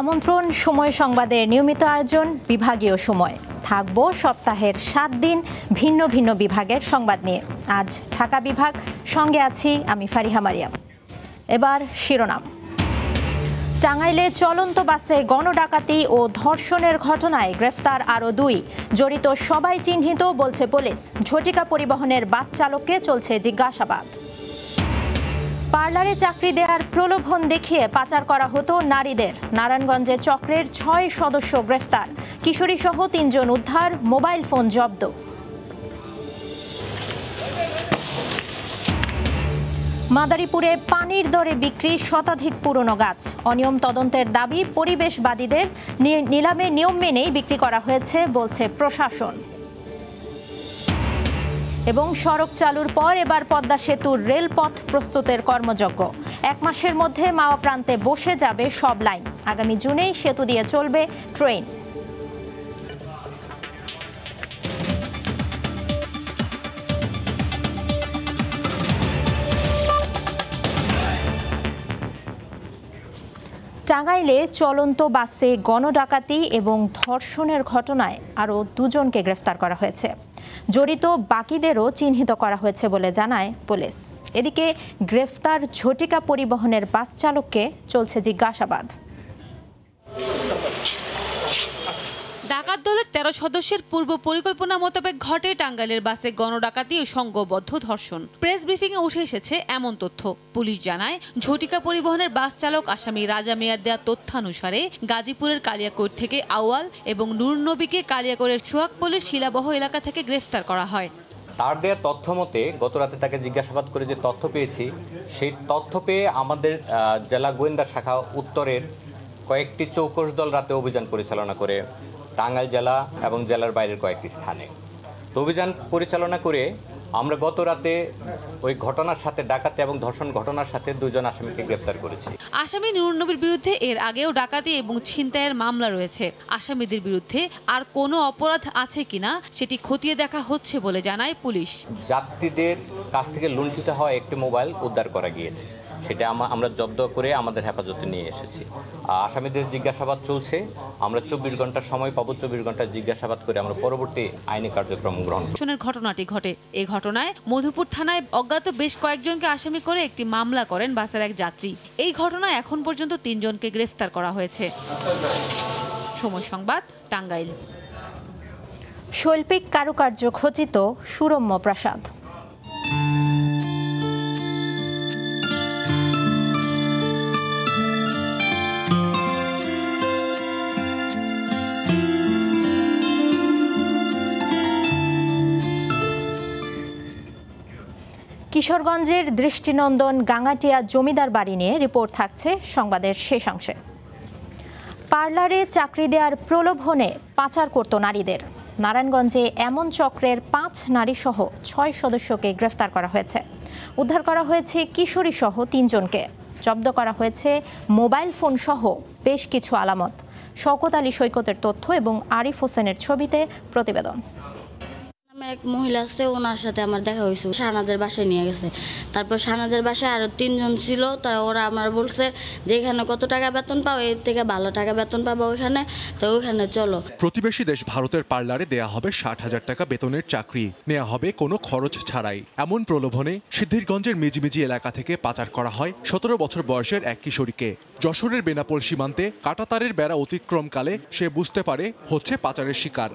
আমন্ত্রণ, সময় সংবাদের নিয়মিত আয়োজন, বিভাগীয় সময়। থাকব সপ্তাহের সাত দিন ভিন্ন ভিন্ন বিভাগের সংবাদ নিয়ে। আজ ঢাকা বিভাগ, সঙ্গে আছি আমি ফারিহা মারিয়াম। এবার শিরোনাম। টাঙ্গাইলে চলন্ত বাসে গণডাকাতি ও ধর্ষণের ঘটনায় গ্রেফতার আরও দুই। জড়িত সবাই চিহ্নিত, বলছে পুলিশ। ঝটিকা পরিবহনের বাস চালককে চলছে জিজ্ঞাসাবাদ। পার্লারে চাকরি দেওয়ার প্রলোভন দেখিয়ে পাচার করা হতো নারীদের। নারায়ণগঞ্জে চক্রের ছয় সদস্য গ্রেফতার। কিশোরী সহ তিনজন উদ্ধার, মোবাইল ফোন জব্দ। মাদারীপুরে পানির দরে বিক্রি শতাধিক পুরনো গাছ। অনিয়ম তদন্তের দাবি পরিবেশবাদীদের। নিলামে নিয়ম মেনেই বিক্রি করা হয়েছে, বলছে প্রশাসন। এবং সড়ক চালুর পর এবার পদ্মা সেতুর রেলপথ প্রস্তুতের কর্মযজ্ঞ। এক মাসের মধ্যে মাওয়া প্রান্তে বসে যাবে সব লাইন। আগামী জুনেই সেতু দিয়ে চলবে ট্রেন। টাঙ্গাইলে চলন্ত বাসে গণডাকাতি এবং ধর্ষণের ঘটনায় আরও দুজনকে গ্রেফতার করা হয়েছে। জড়িত বাকিদেরও চিহ্নিত করা হয়েছে বলে জানায় পুলিশ। এদিকে গ্রেফতার ঝটিকা পরিবহনের বাস চালককে চলছে জিজ্ঞাসাবাদ। ডাকাত দলের তেরো সদস্যের পূর্ব পরিকল্পনা মোতাবেক ঘটে টাঙ্গাইলের বাসে গণডাকাতি ও সংঘবদ্ধ ধর্ষণ। প্রেস ব্রিফিং এ উঠে এসেছে এমন তথ্য। পুলিশ জানায়, ঝটিকা পরিবহনের বাস চালক আসামি রাজা মিয়ার দেওয়া তথ্যানুসারে গাজীপুরের কালিয়াকৈর থেকে আওয়াল এবং নূর নবীকে কালিয়াকৈরের সোহাগপল্লির শিলাবহ এলাকা থেকে গ্রেফতার করা হয়। তার দেওয়া তথ্য মতে, গত রাতে তাকে জিজ্ঞাসাবাদ করে যে তথ্য পেয়েছি, সেই তথ্য পেয়ে আমাদের জেলা গোয়েন্দা শাখা উত্তরের কয়েকটি চৌকস দল রাতে অভিযান পরিচালনা করে। টাঙ্গাইল জেলা এবং জেলার বাইরের কয়েকটি স্থানে। তো অভিযান পরিচালনা করে আমরা গত রাতে ওই ঘটনার সাথে ডাকাতি এবং ধর্ষণ ঘটনার সাথে দুজন আসামিকে গ্রেপ্তার করেছি। আসামি নুর নবীর বিরুদ্ধে এর আগেও ডাকাতি এবং ছিনতাইয়ের মামলা রয়েছে। আসামিদের বিরুদ্ধে আর কোনো অপরাধ আছে কিনা সেটি খতিয়ে দেখা হচ্ছে বলে জানায় পুলিশ। যাত্রীদের কাছ থেকে লুণ্ঠিত হওয়া একটি মোবাইল উদ্ধার করা গিয়েছে। সেটা আমা- আমরা জব্দ করে আমাদের হেফাজতে নিয়ে এসেছি। আসামিদের জিজ্ঞাসাবাদ চলছে। আমরা চব্বিশ ঘণ্টার সময় পাবো। চব্বিশ ঘণ্টা জিজ্ঞাসাবাদ করে আমরা পরবর্তী আইনি কার্যক্রম গ্রহণ ঘটনাটি ঘটে। এই ঘটনায় মধুপুর থানায় অজ্ঞাত বেশ কয়েকজনকে আসামি করে একটি মামলা করেন বাসের এক যাত্রী। এই ঘটনায় এখন পর্যন্ত তিনজনকে গ্রেফতার করা হয়েছে। সময় সংবাদ, টাঙ্গাইল। শৈল্পিক কারুকার্য খচিত সুরম্য প্রাসাদ। কিশোরগঞ্জের দৃষ্টিনন্দন গাঙ্গাটিয়া জমিদার বাড়ি নিয়ে রিপোর্ট থাকছে সংবাদের শেষাংশে পার্লারে চাকরি দেওয়ার প্রলোভনে পাচার করত নারীদের। নারায়ণগঞ্জে এমন চক্রের পাঁচ নারী সহ ছয় সদস্যকে গ্রেফতার করা হয়েছে। উদ্ধার করা হয়েছে কিশোরী সহ তিনজনকে। জব্দ করা হয়েছে মোবাইল ফোন সহ বেশ কিছু আলামত। শওকত আলী সৈকতের তথ্য এবং আরিফ হোসেনের ছবিতে প্রতিবেদন। এক মহিলা আছে, ওনার সাথে আমার দেখা হয়েছে। শাহনাজের বাসায় নিয়ে গেছে। তারপর শাহনাজের বাসায় আরও তিনজন ছিল তারা ওরা আমার বলছে যে, এখানে কত টাকা বেতন পাও? এর থেকে ভালো টাকা বেতন পাবো ওইখানে, তো ওইখানে চলো। প্রতিবেশী দেশ ভারতের পার্লারে দেয়া হবে ষাট হাজার টাকা বেতনের চাকরি। নেওয়া হবে কোনো খরচ ছাড়াই। এমন প্রলোভনে সিদ্ধিরগঞ্জের মিজিমিজি এলাকা থেকে পাচার করা হয় সতেরো বছর বয়সের এক কিশোরীকে। যশোরের বেনাপোল সীমান্তে কাটাতারের বেড়া অতিক্রমকালে সে বুঝতে পারে হচ্ছে পাচারের শিকার।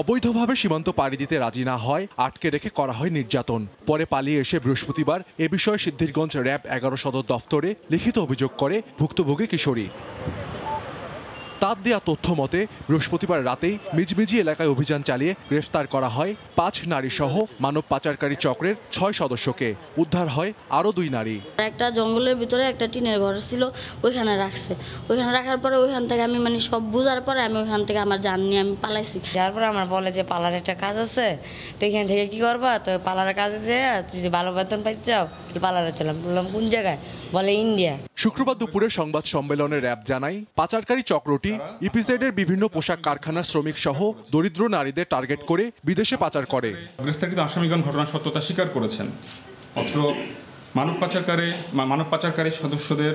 অবৈধভাবে সীমান্ত পাড়ি দিতে রাজি না হয়, আটকে রেখে করা হয় নির্যাতন। পরে পালিয়ে এসে বৃহস্পতিবার এ বিষয়ে সিদ্ধিরগঞ্জ র্যাব এগারো সদর দফতরে লিখিত অভিযোগ করে ভুক্তভোগী কিশোরী। তার দেয়া তথ্য মতে বৃহস্পতিবার রাতেই মিজমিজি এলাকায় অভিযান চালিয়ে গ্রেফতার করা হয় পাঁচ নারী সহ মানব পাচারকারী চক্রের ছয় সদস্যকে। উদ্ধার হয় আরও দুই নারী। একটা জঙ্গলের ভিতরে একটা টিনের ঘর ছিল ওইখানে রাখছে। ওইখানে রাখার পরে ওইখান থেকে আমি মানে সব বুঝার পরে আমি ওইখান থেকে আমার জান নিয়ে আমি পালাইছি। তারপরে আমার বলে যে পার্লারের একটা কাজ আছে তো এখান থেকে কি করবা? তো পার্লারের কাজে যে তুই যে ভালো বেতন পাই চাও পার্লারে চলাম বললাম কোন জায়গায়? বলে ইন্ডিয়া। শুক্রবার দুপুরে সংবাদ সম্মেলনে র্যাব জানায় পাচারকারী চক্রটি ইপিজেডের বিভিন্ন পোশাক কারখানার শ্রমিক সহ দরিদ্র নারীদের টার্গেট করে বিদেশে পাচার করে। গ্রেফতারকৃত আসামিগণ ঘটনার সত্যতা স্বীকার করেছেন। অত্র মানব পাচারকারী মানব পাচারকারী সদস্যদের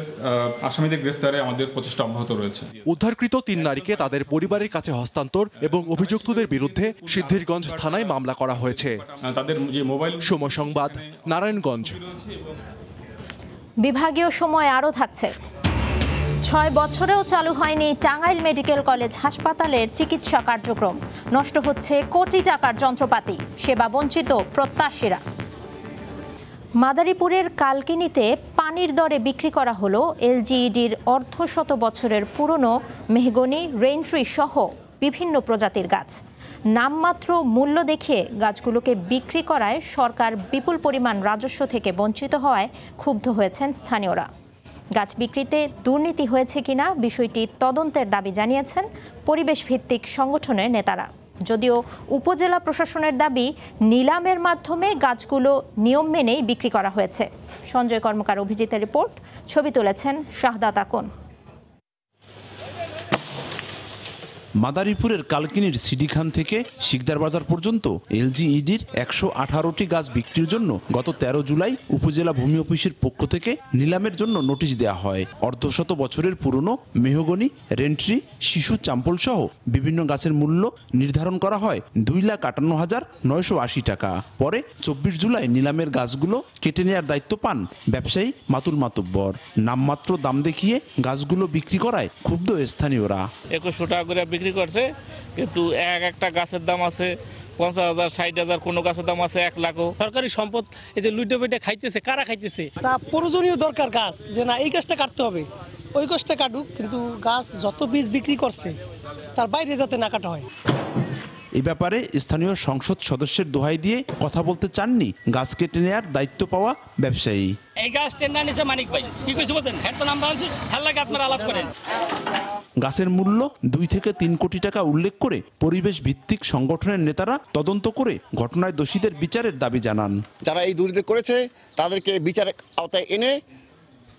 আসামিদের গ্রেফতারে আমাদের প্রচেষ্টা অব্যাহত রয়েছে। উদ্ধারকৃত তিন নারীকে তাদের পরিবারের কাছে হস্তান্তর এবং অভিযুক্তদের বিরুদ্ধে সিদ্ধিরগঞ্জ থানায় মামলা করা হয়েছে। তাদের যে মোবাইল সময় সংবাদ নারায়ণগঞ্জ। বিভাগীয় সময় আরও থাকছে। ছয় বছরেও চালু হয়নি টাঙ্গাইল মেডিকেল কলেজ হাসপাতালের চিকিৎসা কার্যক্রম। নষ্ট হচ্ছে কোটি টাকার যন্ত্রপাতি, সেবা বঞ্চিত প্রত্যাশীরা। মাদারীপুরের কালকিনিতে পানির দরে বিক্রি করা হলো এলজিইডির অর্ধশত বছরের পুরনো মেহগনি, রেইনট্রি সহ বিভিন্ন প্রজাতির গাছ। নামমাত্র মূল্য দেখিয়ে গাছগুলোকে বিক্রি করায় সরকার বিপুল পরিমাণ রাজস্ব থেকে বঞ্চিত হওয়ায় ক্ষুব্ধ হয়েছেন স্থানীয়রা। গাছ বিক্রিতে দুর্নীতি হয়েছে কিনা বিষয়টি তদন্তের দাবি জানিয়েছেন পরিবেশ ভিত্তিক সংগঠনের নেতারা। যদিও উপজেলা প্রশাসনের দাবি, নিলামের মাধ্যমে গাছগুলো নিয়ম মেনেই বিক্রি করা হয়েছে। সঞ্জয় কর্মকার অভিজিতের রিপোর্ট, ছবি তুলেছেন শাহদাত আকন। মাদারীপুরের কালকিনির সিডিখান থেকে শিকদার বাজার পর্যন্ত এলজিইডির একশো আঠারোটি গাছ বিক্রির জন্য গত ১৩ জুলাই উপজেলা ভূমি অফিসের পক্ষ থেকে নিলামের জন্য নোটিশ দেওয়া হয়। অর্ধশত বছরের পুরনো মেহগনি, রেন্ট্রি, শিশু চাম্পল সহ বিভিন্ন গাছের মূল্য নির্ধারণ করা হয় দুই লাখ আটান্ন হাজার নয়শো আশি টাকা। পরে চব্বিশ জুলাই নিলামের গাছগুলো কেটে নেওয়ার দায়িত্ব পান ব্যবসায়ী মাতুল মাতব্বর। নামমাত্র দাম দেখিয়ে গাছগুলো বিক্রি করায় ক্ষুব্ধ স্থানীয়রা। একুশশো টাকা করে বিক্রি করছে কিন্তু এক একটা গাছের দাম আছে পঞ্চাশ হাজার ষাট হাজার কোনো গাছের দাম আছে এক লাখও। সরকারি সম্পদ এই যে লুটে পেটে খাইতেছে কারা খাইতেছে? যা প্রয়োজনীয় দরকার গাছ যে না এই গাছটা কাটতে হবে। ওই গাছটা কাটুক কিন্তু গাছ যত বীজ বিক্রি করছে তার বাইরে যাতে না কাটা হয়। এই ব্যাপারে স্থানীয় সংসদ সদস্যের দোহাই দিয়ে কথা বলতে চাননি গাছ কেটে নেয়ার দায়িত্ব পাওয়া ব্যবসায়ী। এই গাছ টেন্ডার নিছে মানিক ভাই কি কইছে বলতেন হ্যাঁ তো নাম আনছি ভালো লাগে আপনারা আলাপ করেন। গাছের মূল্য দুই থেকে তিন কোটি টাকা উল্লেখ করে পরিবেশ ভিত্তিক সংগঠনের নেতারা তদন্ত করে ঘটনায় দোষীদের বিচারের দাবি জানান। যারা এই দুর্নীতি করেছে তাদেরকে বিচারের আওতায় এনে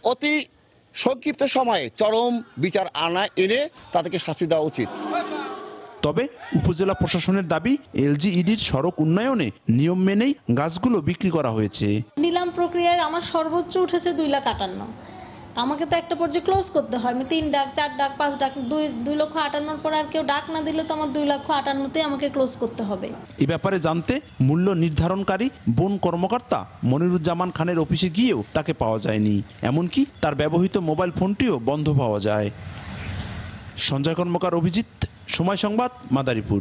অতি সংক্ষিপ্ত সময়ে চরম বিচার আনা এনে তাদেরকে শাস্তি দেওয়া উচিত। তবে উপজেলা প্রশাসনের দাবি এলজিইডির সড়ক উন্নয়নে নিয়ম মেনেই গাছগুলো বিক্রি করা হয়েছে। নিলাম প্রক্রিয়ায় আমার সর্বোচ্চ উঠেছে দুই লাখ আটান্ন। আমাকে তো একটা পর্যায়ে ক্লোজ করতে হয়। আমি তিন ডাক, চার ডাক, পাঁচ ডাক, দুই দুই লক্ষ আটান্নর পর আর কেউ ডাক না দিলে তো আমার দুই লক্ষ আটান্নতেই আমাকে ক্লোজ করতে হবে। এ ব্যাপারে জানতে মূল্য নির্ধারণকারী বন কর্মকর্তা মনিরুজ্জামান খানের অফিসে গিয়েও তাকে পাওয়া যায়নি। এমনকি তার ব্যবহৃত মোবাইল ফোনটিও বন্ধ পাওয়া যায়। সঞ্জয় কর্মকার, অভিজিৎ, সময় সংবাদ, মাদারীপুর।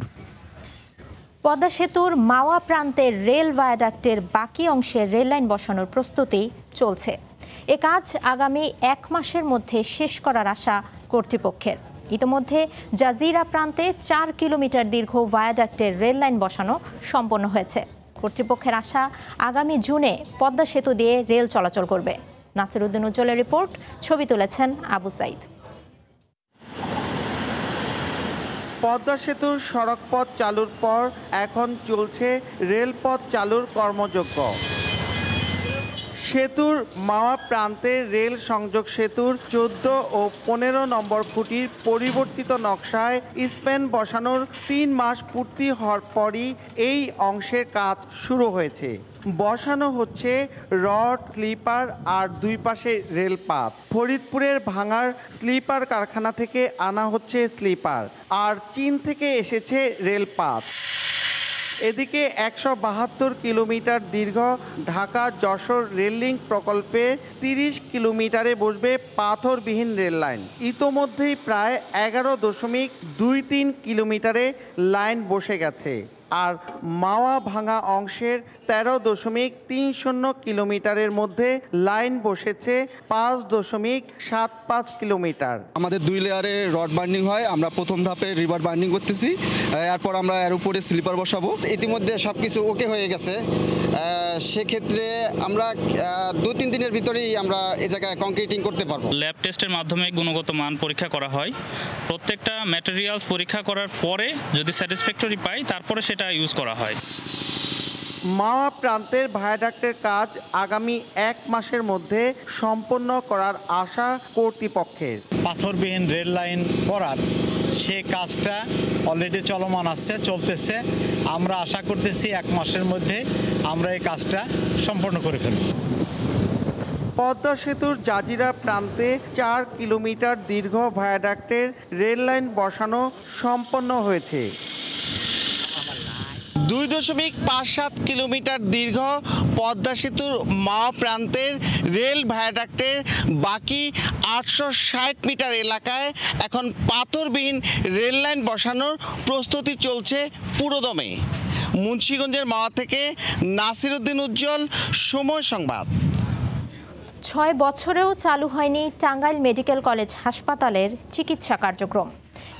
পদ্মা সেতুর মাওয়া প্রান্তের রেল ভায়াডাক্টের বাকি অংশে রেললাইন বসানোর প্রস্তুতি চলছে। এ কাজ আগামী এক মাসের মধ্যে শেষ করার আশা কর্তৃপক্ষের। ইতিমধ্যে জাজিরা প্রান্তে চার কিলোমিটার দীর্ঘ ভায়াডাক্টের রেললাইন বসানো সম্পন্ন হয়েছে। কর্তৃপক্ষের আশা, আগামী জুনে পদ্মা সেতু দিয়ে রেল চলাচল করবে। নাসির উদ্দিন উজ্জ্বলের রিপোর্ট, ছবি তুলেছেন আবু সাইদ। পদ্মা সেতুর সড়কপথ চালুর পর এখন চলছে রেলপথ চালুর কর্মযজ্ঞ। সেতুর মাওয়া প্রান্তে রেল সংযোগ সেতুর চোদ্দ ও পনেরো নম্বর খুঁটির পরিবর্তিত নকশায় স্পেন বসানোর তিন মাস পূর্তি হওয়ার পরই এই অংশের কাজ শুরু হয়েছে। বসানো হচ্ছে রড, স্লিপার আর দুই পাশে রেলপাত। ফরিদপুরের ভাঙার স্লিপার কারখানা থেকে আনা হচ্ছে স্লিপার আর চীন থেকে এসেছে রেলপাত। এদিকে একশো বাহাত্তর কিলোমিটার দীর্ঘ ঢাকা যশোর রেল লিঙ্ক প্রকল্পে তিরিশ কিলোমিটারে বসবে পাথরবিহীন রেল লাইন। ইতোমধ্যেই প্রায় এগারো দশমিক দুই তিন কিলোমিটারে লাইন বসে গেছে। আর মাওয়া ভাঙা অংশের তেরো দশমিক তিন শূন্য কিলোমিটারের মধ্যে লাইন বসেছে পাঁচ দশমিক সাত পাঁচ কিলোমিটার। আমাদের দুই লেয়ারে রড বার্নিং হয় আমরা প্রথম ধাপে রিভার বার্নিং করতেছি এরপর আমরা এর উপরে স্লিপার বসাবো। ইতিমধ্যে সব কিছু ওকে হয়ে গেছে। সেক্ষেত্রে আমরা দু তিন দিনের ভিতরেই আমরা এ জায়গায় কংক্রিটিং করতে পারব। ল্যাব টেস্টের মাধ্যমে গুণগত মান পরীক্ষা করা হয়। প্রত্যেকটা ম্যাটেরিয়ালস পরীক্ষা করার পরে যদি স্যাটিসফ্যাক্টরি পাই তারপরে সেটা ইউজ করা হয়। মাওয়া প্রান্তের ভায়াডাক্টের কাজ আগামী এক মাসের মধ্যে সম্পন্ন করার আশা কর্তৃপক্ষের। পাথরবিহীন রেল লাইন করার সে কাজটা অলরেডি চলমান আছে চলতেছে। আমরা আশা করতেছি এক মাসের মধ্যে আমরা এই কাজটা সম্পন্ন করে ফেলব। পদ্মা সেতুর জাজিরা প্রান্তে চার কিলোমিটার দীর্ঘ ভায়াডাক্টের রেল লাইন বসানো সম্পন্ন হয়েছে। দুই দশমিক পাঁচ সাত কিলোমিটার দীর্ঘ পদ্মা সেতুর মা প্রান্তের রেল ভায়াডাক্টের বাকি আটশো ষাট মিটার এলাকায় এখন পাথরবিহীন রেল লাইন বসানোর প্রস্তুতি চলছে পুরোদমে। মুন্সীগঞ্জের মাওয়া থেকে নাসির উদ্দিন উজ্জ্বল, সময় সংবাদ। ছয় বছরেও চালু হয়নি টাঙ্গাইল মেডিকেল কলেজ হাসপাতালের চিকিৎসা কার্যক্রম।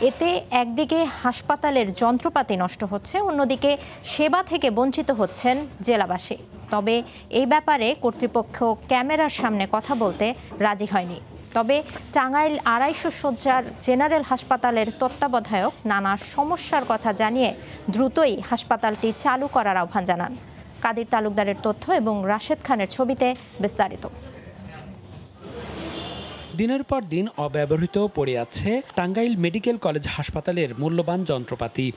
এতে একদিকে হাসপাতালের যন্ত্রপাতি নষ্ট হচ্ছে, অন্যদিকে সেবা থেকে বঞ্চিত হচ্ছেন জেলাবাসী। তবে এই ব্যাপারে কর্তৃপক্ষ ক্যামেরার সামনে কথা বলতে রাজি হয়নি। তবে টাঙ্গাইল আড়াইশো শয্যার জেনারেল হাসপাতালের তত্ত্বাবধায়ক নানা সমস্যার কথা জানিয়ে দ্রুতই হাসপাতালটি চালু করার আহ্বান জানান। কাদির তালুকদারের তথ্য এবং রাশেদ খানের ছবিতে বিস্তারিত। দিনের পর দিন অব্যবহৃত পড়ে আছে টাঙ্গাইল মেডিকেল কলেজ হাসপাতালের মূল্যবান যন্ত্রপাতি।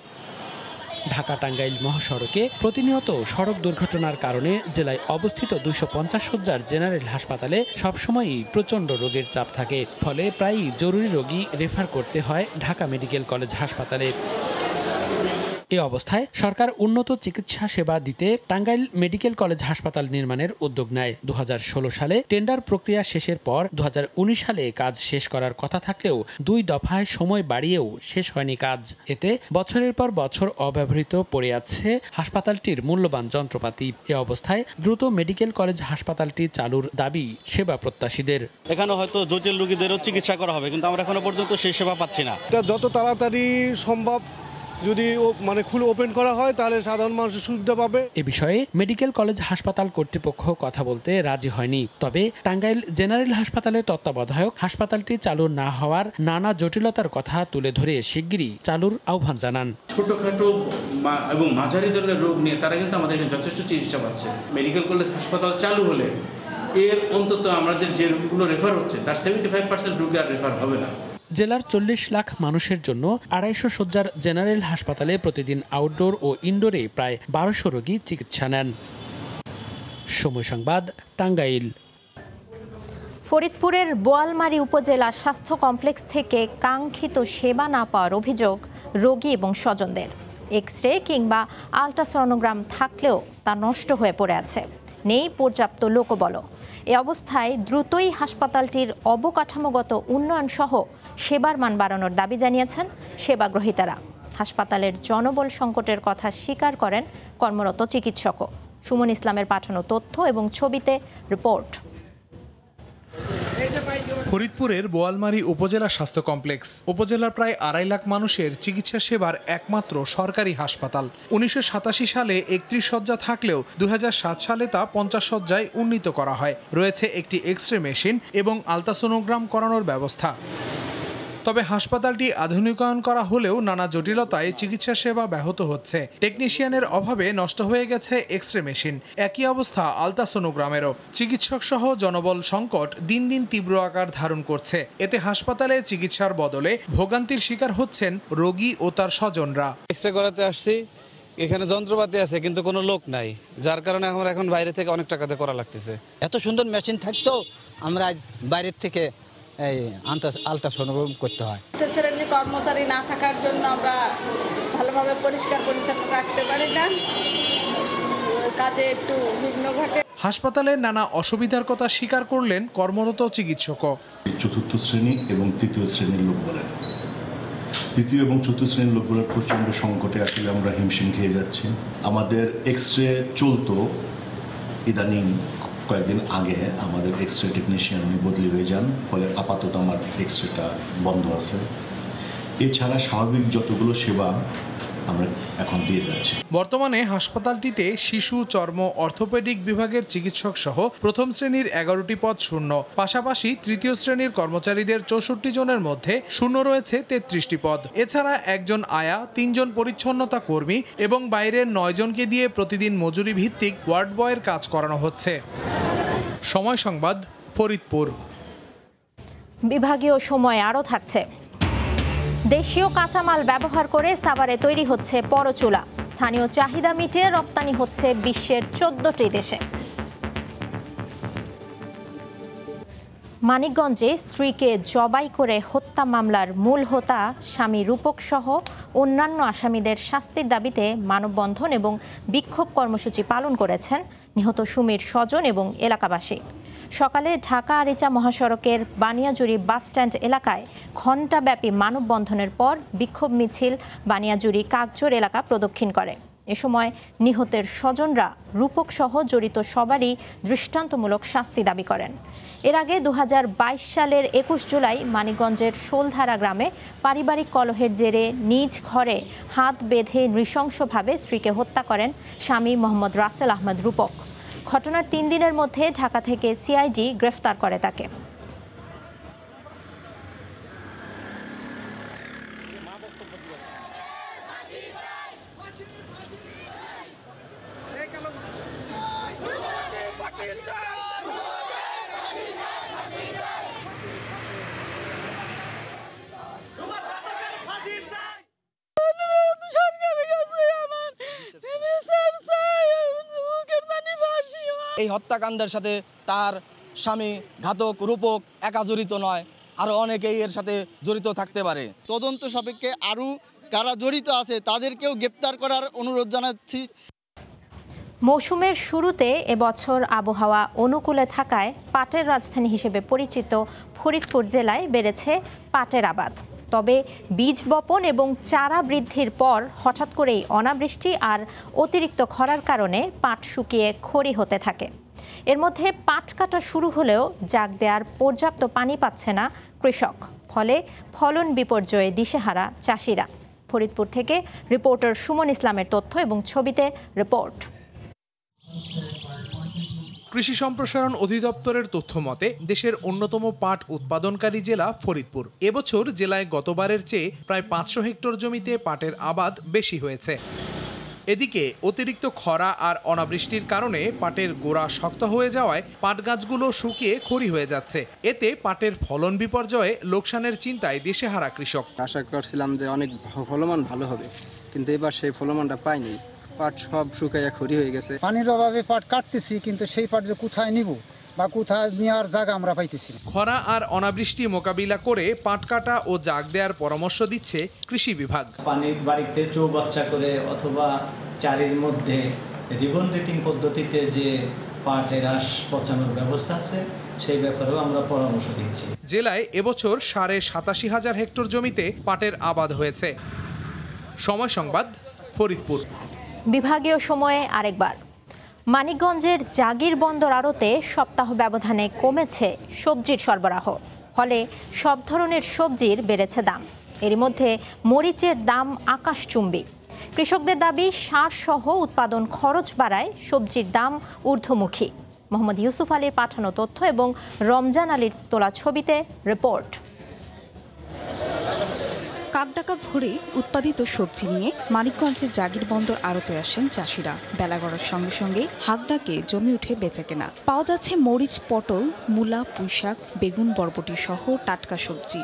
ঢাকা টাঙ্গাইল মহাসড়কে প্রতিনিয়ত সড়ক দুর্ঘটনার কারণে জেলায় অবস্থিত দুশো পঞ্চাশ শয্যার জেনারেল হাসপাতালে সবসময়ই প্রচণ্ড রোগের চাপ থাকে। ফলে প্রায়ই জরুরি রোগী রেফার করতে হয় ঢাকা মেডিকেল কলেজ হাসপাতালে। এ অবস্থায় সরকার উন্নত চিকিৎসা সেবা দিতে টাঙ্গাইল মেডিকেল কলেজ হাসপাতাল নির্মাণের উদ্যোগ নেয়। দু হাজার ষোলো সালে টেন্ডার প্রক্রিয়া শেষের পর দু হাজার উনিশ সালে কাজ শেষ করার কথা থাকলেও দুই দফায় সময় বাড়িয়েও শেষ হয়নি কাজ। এতে বছরের পর বছর অব্যবহৃত পড়ে আছে হাসপাতালটির মূল্যবান যন্ত্রপাতি। এ অবস্থায় দ্রুত মেডিকেল কলেজ হাসপাতালটি চালুর দাবি সেবা প্রত্যাশীদের। এখানে হয়তো জটিল রোগীদেরও চিকিৎসা করা হবে কিন্তু আমরা এখনও পর্যন্ত সেই সেবা পাচ্ছি না। যত তাড়াতাড়ি সম্ভব যদি ও- মানে খুলে ওপেন করা হয় তাহলে সাধারণ মানুষের সুবিধা পাবে। এ বিষয়ে মেডিকেল কলেজ হাসপাতাল কর্তৃপক্ষ কথা বলতে রাজি হয়নি। তবে টাঙ্গাইল জেনারেল হাসপাতালের তত্ত্বাবধায়ক হাসপাতালটি চালু না হওয়ার নানা জটিলতার কথা তুলে ধরে শিগগিরই চালুর আহ্বান জানান। ছোটোখাটো এবং মাঝারি ধরনের রোগ নিয়ে তারা কিন্তু আমাদের যথেষ্ট চিকিৎসা পাচ্ছে। মেডিকেল কলেজ হাসপাতাল চালু হলে এর অন্তত আমাদের যে রোগগুলো রেফার হচ্ছে তার সেভেন্টি ফাইভ পার্সেন্ট রোগী আর রেফার হবে না। জেলার চল্লিশ লাখ মানুষের জন্য আড়াইশো শয্যার জেনারেল হাসপাতালে প্রতিদিন আউটডোর ও ইনডোরে প্রায় বারোশো রোগী চিকিৎসা নেন। সময় সংবাদ, টাঙ্গাইল। ফরিদপুরের বোয়ালমারী উপজেলা স্বাস্থ্য কমপ্লেক্স থেকে কাঙ্ক্ষিত সেবা না পাওয়ার অভিযোগ রোগী এবং স্বজনদের। এক্স রে কিংবা আলট্রাসনোগ্রাম থাকলেও তা নষ্ট হয়ে পড়ে আছে। নেই পর্যাপ্ত লোকবল এ অবস্থায় দ্রুতই হাসপাতালটির অবকাঠামোগত উন্নয়ন সহ সেবার মান বাড়ানোর দাবি জানিয়েছেন সেবাগ্রহীতারা হাসপাতালের জনবল সংকটের কথা স্বীকার করেন কর্মরত চিকিৎসকও। সুমন ইসলামের পাঠানো তথ্য এবং ছবিতে রিপোর্ট। ফরিদপুরের বোয়ালমারী উপজেলা স্বাস্থ্য কমপ্লেক্স। উপজেলার প্রায় আড়াই লাখ মানুষের চিকিৎসা সেবার একমাত্র সরকারি হাসপাতাল। উনিশশো সাতাশি সালে একত্রিশ শয্যা থাকলেও দু হাজার সাত সালে তা পঞ্চাশ শয্যায় উন্নীত করা হয়। রয়েছে একটি এক্স রে মেশিন এবং আলট্রাসোনোগ্রাম করানোর ব্যবস্থা। তবে হাসপাতালটি আধুনিকায়ন করা হলেও নানা জটিলতায় চিকিৎসা সেবা ব্যাহত হচ্ছে। টেকনিশিয়ানের অভাবে নষ্ট হয়ে গেছে এক্স রে মেশিন। একই অবস্থা আলট্রাসোনোগ্রামেরও চিকিৎসক সহ জনবল সংকট দিন দিন তীব্র আকার ধারণ করছে। এতে হাসপাতালে চিকিৎসার বদলে ভোগান্তির শিকার হচ্ছেন রোগী ও তার স্বজনরা। এক্স রে করাতে আসছি। এখানে যন্ত্রপাতি আছে কিন্তু কোনো লোক নাই। যার কারণে আমরা এখন বাইরে থেকে অনেক টাকাতে করা লাগতেছে। এত সুন্দর মেশিন থাকতো আমরা বাইরের থেকে এই আলট্রাসোনোগ্রাম করতে হয়। শ্রেণি কর্মচারী না থাকার জন্য আমরা ভালোভাবে পরিষ্কার পরিচ্ছন্ন রাখতে পারি না। কাজে একটু বিঘ্ন ঘটে। হাসপাতালের নানা অসুবিধার কথা স্বীকার করলেন কর্মরত চিকিৎসকও। চতুর্থ শ্রেণি এবং তৃতীয় শ্রেণির লোক বলেন তৃতীয় এবং চতুর্থ শ্রেণির লোকগুলোর প্রচণ্ড সংকটে আসলে আমরা হিমশিম খেয়ে যাচ্ছি। আমাদের এক্স রে চলতো ইদানিং। কয়েকদিন আগে আমাদের এক্স রে টেকনিশিয়ান উনি বদলি হয়ে যান, ফলে আপাতত আমার এক্স রেটা বন্ধ আছে। এছাড়া স্বাভাবিক যতগুলো সেবা আমরা এখন দিয়ে যাচ্ছি। বর্তমানে হাসপাতালটিতে শিশু চর্ম অর্থোপেডিক বিভাগের চিকিৎসক সহ প্রথম শ্রেণির এগারোটি পদ শূন্য। পাশাপাশি তৃতীয় শ্রেণির কর্মচারীদের চৌষট্টি জনের মধ্যে শূন্য রয়েছে তেত্রিশটি পদ। এছাড়া একজন আয়া তিনজন পরিচ্ছন্নতা কর্মী এবং বাইরের নয়জনকে দিয়ে প্রতিদিন মজুরি ভিত্তিক ওয়ার্ড বয়ের কাজ করানো হচ্ছে। সময় সংবাদ ফরিদপুর। বিভাগীয় সময় আরও থাকছে। দেশীয় কাঁচামাল ব্যবহার করে সাভারে তৈরি হচ্ছে পরচুলা। স্থানীয় চাহিদা মিটিয়ে রফতানি হচ্ছে বিশ্বের চোদ্দটি দেশে। মানিকগঞ্জে স্ত্রীকে জবাই করে হত্যা মামলার মূল হোতা স্বামী রূপক সহ অন্যান্য আসামিদের শাস্তির দাবিতে মানববন্ধন এবং বিক্ষোভ কর্মসূচি পালন করেছেন নিহত সুমির স্বজন এবং এলাকাবাসী। সকালে ঢাকা আরিচা মহাসড়কের বানিয়াজুরি বাসস্ট্যান্ড এলাকায় ঘণ্টাব্যাপী মানববন্ধনের পর বিক্ষোভ মিছিল বানিয়াজুরি কাকজোর এলাকা প্রদক্ষিণ করে। এ সময় নিহতের স্বজনরা রূপক সহ জড়িত সবারই দৃষ্টান্তমূলক শাস্তি দাবি করেন। এর আগে দু হাজার বাইশ সালের একুশ জুলাই মানিকগঞ্জের শোলধারা গ্রামে পারিবারিক কলহের জেরে নিজ ঘরে হাত বেঁধে নৃশংসভাবে স্ত্রীকে হত্যা করেন স্বামী মোহাম্মদ রাসেল আহমদ রূপক। ঘটনার তিন দিনের মধ্যে ঢাকা থেকে সিআইডি গ্রেফতার করে তাকে। এই হত্যাকাণ্ডের সাথে তার স্বামী ঘাতক, রূপক একা জড়িত নয়। আরও অনেকেই এর সাথে জড়িত থাকতে পারে। তদন্ত সাপেক্ষে আরও কারা জড়িত আছে, তাদেরকেও গ্রেপ্তার করার অনুরোধ জানাচ্ছি। মৌসুমের শুরুতে এবছর আবহাওয়া অনুকূলে থাকায় পাটের রাজধানী হিসেবে পরিচিত ফরিদপুর জেলায় বেড়েছে পাটের আবাদ। তবে বীজ বপন এবং চারা বৃদ্ধির পর হঠাৎ করেই অনাবৃষ্টি আর অতিরিক্ত খরার কারণে পাট শুকিয়ে খড়ি হতে থাকে। এর মধ্যে পাট কাটা শুরু হলেও জাগ দেওয়ার পর্যাপ্ত পানি পাচ্ছে না কৃষক। ফলে ফলন বিপর্যয়ে দিশেহারা চাষিরা। ফরিদপুর থেকে রিপোর্টার সুমন ইসলামের তথ্য এবং ছবিতে রিপোর্ট। কৃষি সম্প্রসারণ অধিদপ্তরের তথ্য মতে দেশের অন্যতম পাট উৎপাদনকারী জেলা ফরিদপুর। এবছর জেলায় গতবারের চেয়ে প্রায় পাঁচশো হেক্টর জমিতে পাটের আবাদ বেশি হয়েছে। এদিকে, অতিরিক্ত খরা আর অনাবৃষ্টির কারণে পাটের গোড়া শক্ত হয়ে যাওয়ায় পাট গাছগুলো শুকিয়ে খড়ি হয়ে যাচ্ছে। এতে পাটের ফলন বিপর্যয়ে লোকসানের চিন্তায় দেশে হারা কৃষক। আশা করছিলাম যে অনেক ফলমান ভালো হবে, কিন্তু এবার সেই ফলমানটা পাইনি। পাট সব শুকাইয়া খড়ি হয়ে গেছে। পানির অভাবে পাট কাটতেছি কিন্তু সেই পাট যে কোথায় নিব বা কোথায় নেওয়ার জায়গা আমরা পাইতেছি খরা আর অনাবৃষ্টি মোকাবিলা করে পাট কাটা ও জাগ দেওয়ার পরামর্শ দিচ্ছে কৃষি বিভাগ। পানির বাড়িতে চৌবাচ্চা করে অথবা চারির মধ্যে রিবন রেটিং পদ্ধতিতে যে পাটের হ্রাস পচানোর ব্যবস্থা আছে সেই ব্যাপারেও আমরা পরামর্শ দিচ্ছি। জেলায় এবছর সাড়ে সাতাশি হাজার হেক্টর জমিতে পাটের আবাদ হয়েছে। সময় সংবাদ ফরিদপুর। বিভাগীয় সময়ে আরেকবার। মানিকগঞ্জের জাগির বন্দর আড়তে সপ্তাহ ব্যবধানে কমেছে সবজির সরবরাহ। ফলে সব ধরনের সবজির বেড়েছে দাম। এর মধ্যে মরিচের দাম আকাশচুম্বী। কৃষকদের দাবি সার সহ উৎপাদন খরচ বাড়ায় সবজির দাম ঊর্ধ্বমুখী। মোহাম্মদ ইউসুফ আলীর পাঠানো তথ্য এবং রমজান আলীর তোলা ছবিতে রিপোর্ট। কাকডাকা ভরে উৎপাদিত সবজি নিয়ে মানিকগঞ্জের জাগির বন্দর আড়তে আসেন চাষিরা। বেলা গড়ার সঙ্গে সঙ্গে হাকডাকে জমি উঠে বেচা কেনা। পাওয়া যাচ্ছে মরিচ, পটল, মূলা, পুঁইশাক, বেগুন, বরবটি সহ টাটকা সবজি।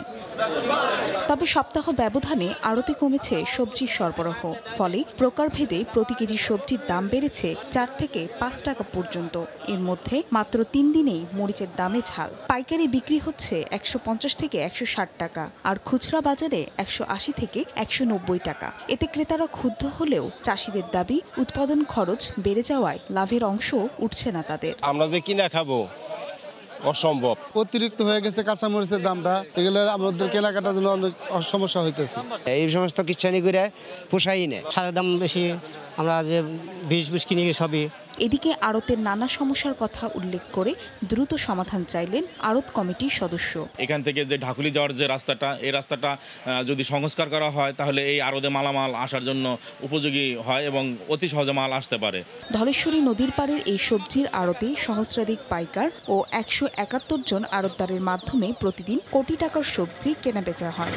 তবে সপ্তাহ ব্যবধানে আড়তে কমেছে সবজির সরবরাহ। ফলে প্রকারভেদে প্রতি কেজি সবজির দাম বেড়েছে চার থেকে পাঁচ টাকা পর্যন্ত। এর মধ্যে মাত্র তিন দিনেই মরিচের দামে ঝাল। পাইকারি বিক্রি হচ্ছে একশো পঞ্চাশ থেকে একশো ষাট টাকা আর খুচরা বাজারে একশো আশি থেকে একশো নব্বই টাকা। এতে ক্রেতারা ক্ষুব্ধ হলেও চাষিদের দাবি, উৎপাদন খরচ বেড়ে যাওয়ায় লাভের অংশ উঠছে না তাদের। আমরা যে কিনা খাব অসম্ভব। অতিরিক্ত হয়ে গেছে কাঁচামরিচের দামটা। এগুলো আমাদের কেনাকাটার জন্য অনেক সমস্যা হইতেছে। এই সমস্ত কিচ্ছানি করে পোষাই না। সারের দাম বেশি আমরা যে বিষ বিষ কিনে সবই। এদিকে আড়তের নানা সমস্যার কথা উল্লেখ করে দ্রুত সমাধান চাইলেন আড়ত কমিটির সদস্য। এখান থেকে যে ঢাকুলি যাওয়ার যে রাস্তাটা এই রাস্তাটা যদি সংস্কার করা হয় তাহলে এই আরদে মালামাল আসার জন্য উপযোগী হয় এবং অতি সহজে মাল আসতে পারে। ধলেশ্বরী নদীর পাড়ের এই সবজির আড়তে সহস্রাধিক পাইকার ও একশো একাত্তর জন আড়তদারের মাধ্যমে প্রতিদিন কোটি টাকার সবজি কেনা বেচা হয়।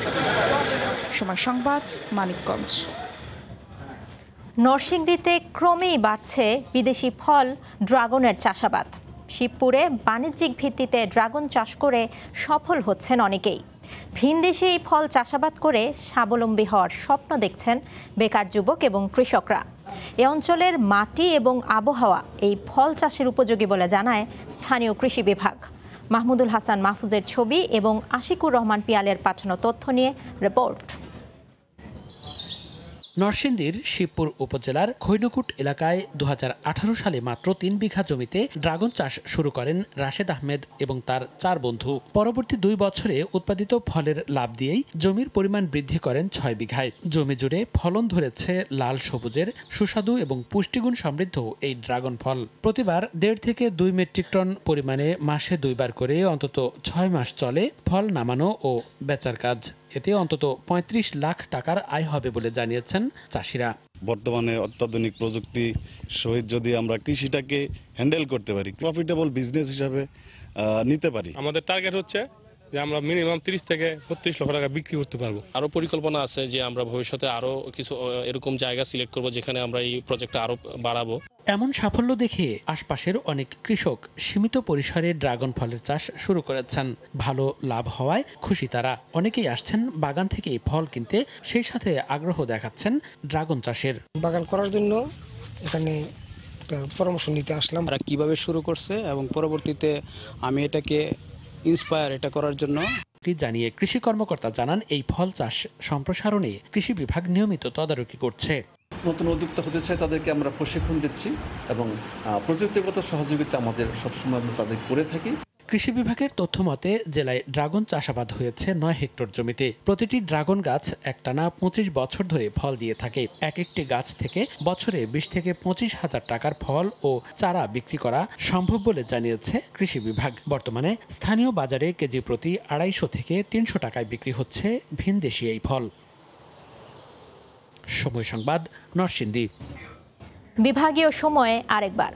সময় সংবাদ মানিকগঞ্জ। নরসিংদীতে ক্রমেই বাড়ছে বিদেশি ফল, ড্রাগনের চাষাবাদ। শিবপুরে বাণিজ্যিক ভিত্তিতে ড্রাগন চাষ করে সফল হচ্ছেন অনেকেই। ভিনদেশে এই ফল চাষাবাদ করে স্বাবলম্বী হওয়ার স্বপ্ন দেখছেন বেকার যুবক এবং কৃষকরা। এ অঞ্চলের মাটি এবং আবহাওয়া এই ফল চাষের উপযোগী বলে জানায় স্থানীয় কৃষি বিভাগ। মাহমুদুল হাসান মাহফুজের ছবি এবং আশিকুর রহমান পিয়ালের পাঠানো তথ্য নিয়ে রিপোর্ট। নরসিংদীর শিবপুর উপজেলার খৈনকুট এলাকায় দু হাজার আঠারো সালে মাত্র তিন বিঘা জমিতে ড্রাগন চাষ শুরু করেন রাশেদ আহমেদ এবং তার চার বন্ধু। পরবর্তী দুই বছরে উৎপাদিত ফলের লাভ দিয়েই জমির পরিমাণ বৃদ্ধি করেন ছয় বিঘায়। জমি জুড়ে ফলন ধরেছে লাল সবুজের সুস্বাদু এবং পুষ্টিগুণ সমৃদ্ধ এই ড্রাগন ফল। প্রতিবার দেড় থেকে দুই মেট্রিক টন পরিমাণে মাসে দুইবার করে অন্তত ছয় মাস চলে ফল নামানো ও বেচার কাজ। এতে অন্তত ৩৫ লাখ টাকার আয় হবে বলে জানিয়েছেন চাষিরা। বর্তমানে অত্যাধুনিক প্রযুক্তি সহিত যদি আমরা কৃষিটাকে হ্যান্ডেল করতে পারি প্রফিটেবল বিজনেস হিসাবে নিতে পারি। আমাদের টার্গেট হচ্ছে যে আমরা মিনিমাম তিরিশ থেকে বত্রিশ লক্ষ টাকা বিক্রি করতে পারব। আরও পরিকল্পনা আছে যে আমরা ভবিষ্যতে আরও কিছু এরকম জায়গা সিলেক্ট করব যেখানে আমরা এই প্রজেক্টটা আরও বাড়াবো। এমন সাফল্য দেখে আশপাশের অনেক কৃষক সীমিত পরিসরে ড্রাগন ফলের চাষ শুরু করেছেন। ভালো লাভ হওয়ায় খুশি তারা। অনেকেই আসছেন বাগান থেকে ফল কিনতে সেই সাথে আগ্রহ দেখাচ্ছেন ড্রাগন চাষের। বাগান করার জন্য এখানে পরামর্শ নিতে আসলাম। তারা কীভাবে শুরু করছে এবং পরবর্তীতে আমি এটাকে ইন্সপায়ার এটা করার জন্য। জানিয়ে কৃষি কর্মকর্তা জানান এই ফল চাষ সম্প্রসারণে কৃষি বিভাগ নিয়মিত তদারকি করছে। নতুন উদ্যোক্তা হতে চায় তাদেরকে আমরা প্রশিক্ষণ দিচ্ছি এবং প্রযুক্তিগত সহযোগিতা আমাদের সবসময় আমরা তাদের করে থাকি। কৃষি বিভাগের তথ্য মতে, জেলায় ড্রাগন চাষাবাদ হয়েছে নয় হেক্টর জমিতে। প্রতিটি ড্রাগন গাছ একটানা পঁচিশ বছর ধরে ফল দিয়ে থাকে। এক একটি গাছ থেকে বছরে বিশ থেকে পঁচিশ হাজার টাকার ফল ও চারা বিক্রি করা সম্ভব বলে জানিয়েছে কৃষি বিভাগ। বর্তমানে স্থানীয় বাজারে কেজি প্রতি আড়াইশো থেকে তিনশো টাকায় বিক্রি হচ্ছে ভিনদেশি এই ফল। সময় সংবাদ, নরসিংদী। বিভাগীয় সময়ে আরেকবার।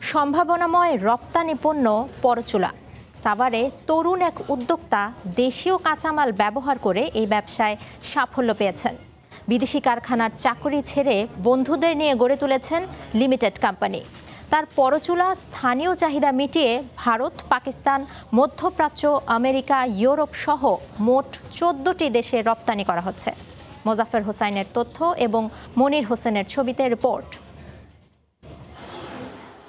সম্ভাবনাময় রপ্তানি পণ্য পরচুলা। সাভারে তরুণ এক উদ্যোক্তা দেশীয় কাঁচামাল ব্যবহার করে এই ব্যবসায় সাফল্য পেয়েছেন। বিদেশি কারখানার চাকরি ছেড়ে বন্ধুদের নিয়ে গড়ে তুলেছেন লিমিটেড কোম্পানি। তার পরচুলা স্থানীয় চাহিদা মিটিয়ে ভারত, পাকিস্তান, মধ্যপ্রাচ্য, আমেরিকা, ইউরোপ সহ মোট চোদ্দটি দেশে রপ্তানি করা হচ্ছে। মোজাফের হোসাইনের তথ্য এবং মনির হোসেনের ছবিতে রিপোর্ট।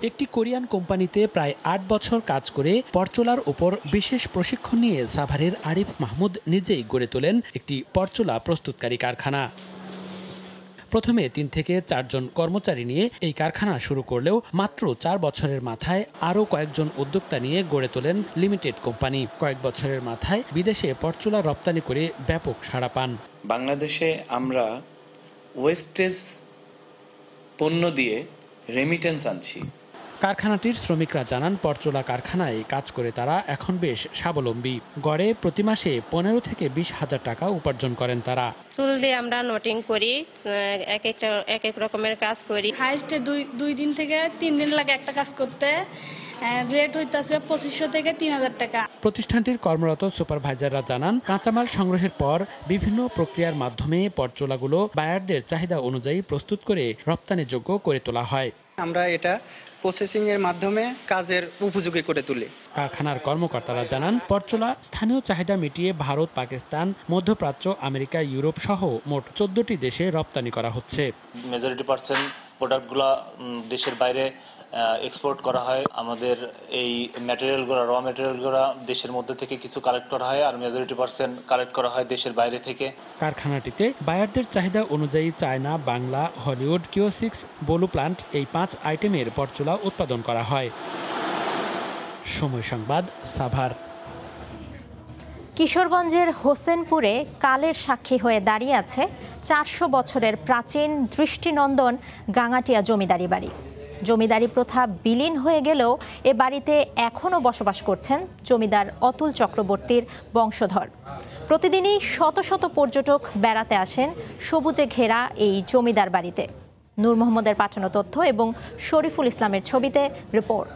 একটি কোরিয়ান কোম্পানিতে প্রায় আট বছর কাজ করে পরচুলার ওপর বিশেষ প্রশিক্ষণ নিয়ে সাভারের আরিফ মাহমুদ নিজেই গড়ে তোলেন একটি পরচুলা প্রস্তুতকারী কারখানা। প্রথমে তিন থেকে চারজন কর্মচারী নিয়ে এই কারখানা শুরু করলেও মাত্র চার বছরের মাথায় আরও কয়েকজন উদ্যোক্তা নিয়ে গড়ে তোলেন লিমিটেড কোম্পানি। কয়েক বছরের মাথায় বিদেশে পরচুলা রপ্তানি করে ব্যাপক সাড়া পান। বাংলাদেশে আমরা ওয়েস্টেজ পণ্য দিয়ে রেমিটেন্স আনছি। কারখানাটির শ্রমিকরা জানান পরচুলা কারখানায় কাজ করে তারা এখন বেশ স্বাবলম্বী। গড়ে প্রতি মাসে পনেরো থেকে বিশ হাজার টাকা উপার্জন করেন তারা। চুল দিয়ে আমরা নোটিং করি এক একটা এক এক রকমের কাজ করি। হাইস্টে দুই দুই দিন থেকে তিন দিন লাগে একটা কাজ করতে। রেট হইতাছে পঁচিশশো থেকে তিন হাজার টাকা। প্রতিষ্ঠানটির কর্মরত সুপারভাইজাররা জানান কাঁচামাল সংগ্রহের পর বিভিন্ন প্রক্রিয়ার মাধ্যমে পরচুলাগুলো বায়ারদের চাহিদা অনুযায়ী প্রস্তুত করে রপ্তানিযোগ্য করে তোলা হয়। আমরা এটা প্রসেসিং এর মাধ্যমে কাজের উপযোগী করে তুলে। কারখানার কর্মকর্তারা জানান পরচুলা স্থানীয় চাহিদা মিটিয়ে ভারত পাকিস্তান মধ্যপ্রাচ্য আমেরিকা ইউরোপ সহ মোট চোদ্দটি দেশে রপ্তানি করা হচ্ছে। মেজরিটি পার্সেন্ট প্রোডাক্টগুলো দেশের বাইরে এক্সপোর্ট করা হয়। আমাদের এই ম্যাটেরিয়ালগুলো র ম্যাটেরিয়ালগুলো দেশের মধ্যে থেকে কিছু কালেক্ট করা হয় আর মেজরিটি পার্সেন্ট কালেক্ট করা হয় দেশের বাইরে থেকে। কারখানাটিতে বায়ারদের চাহিদা অনুযায়ী চায়না বাংলা হলিউড কিওসিক্স বোলু প্লান্ট এই পাঁচ আইটেমের পরচুলা উৎপাদন করা হয়। সময় সংবাদ সাভার। কিশোরগঞ্জের হোসেনপুরে কালের সাক্ষী হয়ে দাঁড়িয়ে আছে চারশো বছরের প্রাচীন দৃষ্টিনন্দন গাঙাটিয়া জমিদারি বাড়ি। জমিদারি প্রথা বিলীন হয়ে গেলেও এ বাড়িতে এখনও বসবাস করছেন জমিদার অতুল চক্রবর্তীর বংশধর। প্রতিদিনই শত শত পর্যটক বেড়াতে আসেন সবুজে ঘেরা এই জমিদার বাড়িতে। নূর মোহাম্মদের পাঠানো তথ্য এবং শরীফুল ইসলামের ছবিতে রিপোর্ট।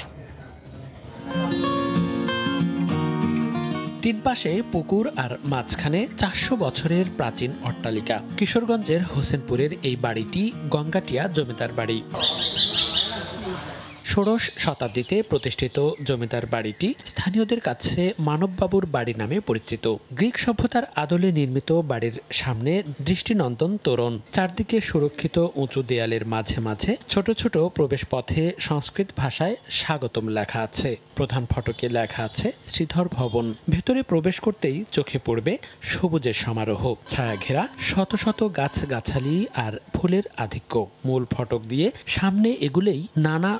তিন পাশে পুকুর আর মাঝখানে চারশো বছরের প্রাচীন অট্টালিকা। কিশোরগঞ্জের হোসেনপুরের এই বাড়িটি গঙ্গাটিয়া জমিদার বাড়ি। ষোড়শ শতাব্দীতে প্রতিষ্ঠিত জমিদার বাড়িটি স্থানীয়দের কাছে মানববাবুর বাড়ি নামে পরিচিত। গ্রিক সভ্যতার আদলে নির্মিত বাড়ির সামনে দৃষ্টিনন্দন তোরণ। চারদিকে সুরক্ষিত উঁচু দেয়ালের মাঝে মাঝে ছোট ছোট প্রবেশ পথে সংস্কৃত ভাষায় স্বাগতম লেখা আছে। প্রধান ফটকে লেখা আছে শ্রীধর ভবন। ভেতরে প্রবেশ করতেই চোখে পড়বে সবুজের সমারোহ ছায়া ঘেরা শত শত গাছ গাছালি আর ফুলের আধিক্য। মূল ফটক দিয়ে সামনে এগুলেই নানা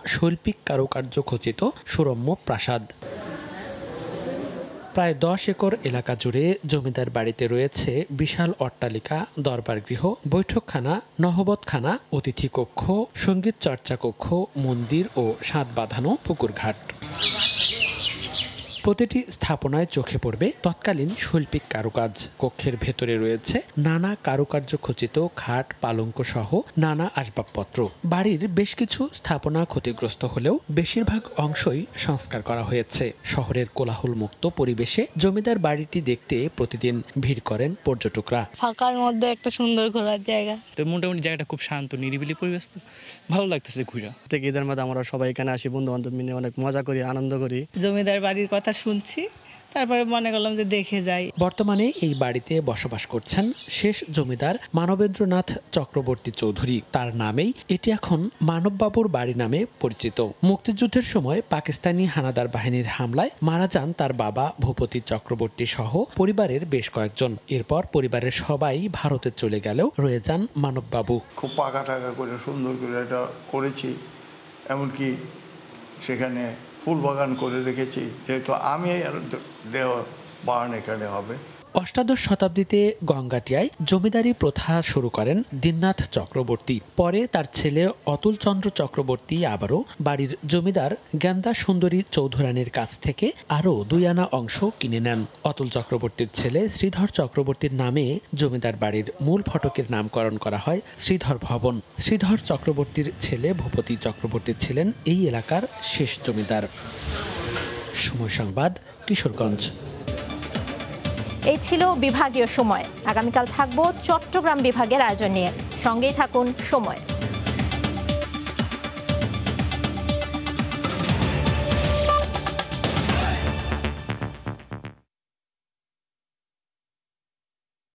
শৈল্পিক কারুকার্য খচিত সুরম্য প্রাসাদ। প্রায় দশ একর এলাকা জুড়ে জমিদার বাড়িতে রয়েছে বিশাল অট্টালিকা, দরবার গৃহ, বৈঠকখানা, নহবতখানা অতিথি কক্ষ সংগীত চর্চা কক্ষ মন্দির ও সাত বাঁধানো পুকুরঘাট। প্রতিটি স্থাপনায় চোখে পড়বে তৎকালীন শৈল্পিক কারুকাজ। কক্ষের ভেতরে রয়েছে নানা কারুকার্য খচিত খাট পালঙ্ক সহ নানা আসবাবপত্র। বাড়ির বেশ কিছু স্থাপনা ক্ষতিগ্রস্ত হলেও বেশিরভাগ অংশই সংস্কার করা হয়েছে। শহরের কোলাহল মুক্ত পরিবেশে জমিদার বাড়িটি দেখতে প্রতিদিন ভিড় করেন পর্যটকরা। ফাঁকার মধ্যে একটা সুন্দর ঘোরার জায়গা। তো মোটামুটি জায়গাটা খুব শান্ত নিরিবিলি পরিবেশ তো। ভালো লাগতেছে ঘুরে। প্রত্যেক ঈদের মধ্যে আমরা সবাই এখানে আসি বন্ধু বান্ধব মিলে অনেক মজা করি আনন্দ করি। জমিদার বাড়ির কথা শুনছি। তারপরে মনে করলাম যে দেখে যাই। বর্তমানে এই বাড়িতে বসবাস করছেন শেষ জমিদার মানবেন্দ্রনাথ চক্রবর্তী চৌধুরী। তার নামেই এটি এখন মানববাবুর বাড়ি নামে পরিচিত। মুক্তিযুদ্ধের সময় পাকিস্তানি হানাদার বাহিনীর হামলায় মারা যান তার বাবা ভূপতি চক্রবর্তী সহ পরিবারের বেশ কয়েকজন। এরপর পরিবারের সবাই ভারতে চলে গেলেও রয়ে যান মানববাবু। খুব পাকা টাকা করে সুন্দর করে এটা করেছি। এমনকি সেখানে ফুল বাগান করে রেখেছি যেহেতু আমি দেহ বাগান এখানে হবে। অষ্টাদশ শতাব্দীতে গঙ্গাটিয়ায় জমিদারি প্রথা শুরু করেন দীননাথ চক্রবর্তী। পরে তার ছেলে অতুলচন্দ্র চক্রবর্তী আবারও বাড়ির জমিদার জ্ঞানদা সুন্দরী চৌধুরানীর কাছ থেকে আরও দুই আনা অংশ কিনে নেন। অতুল চক্রবর্তীর ছেলে শ্রীধর চক্রবর্তীর নামে জমিদার বাড়ির মূল ফটকের নামকরণ করা হয় শ্রীধর ভবন। শ্রীধর চক্রবর্তীর ছেলে ভূপতি চক্রবর্তী ছিলেন এই এলাকার শেষ জমিদার। সময় সংবাদ, কিশোরগঞ্জ। এই ছিল বিভাগীয় সময়। আগামীকাল থাকব চট্টগ্রাম বিভাগের আয়োজন নিয়ে। সঙ্গেই থাকুন সময়।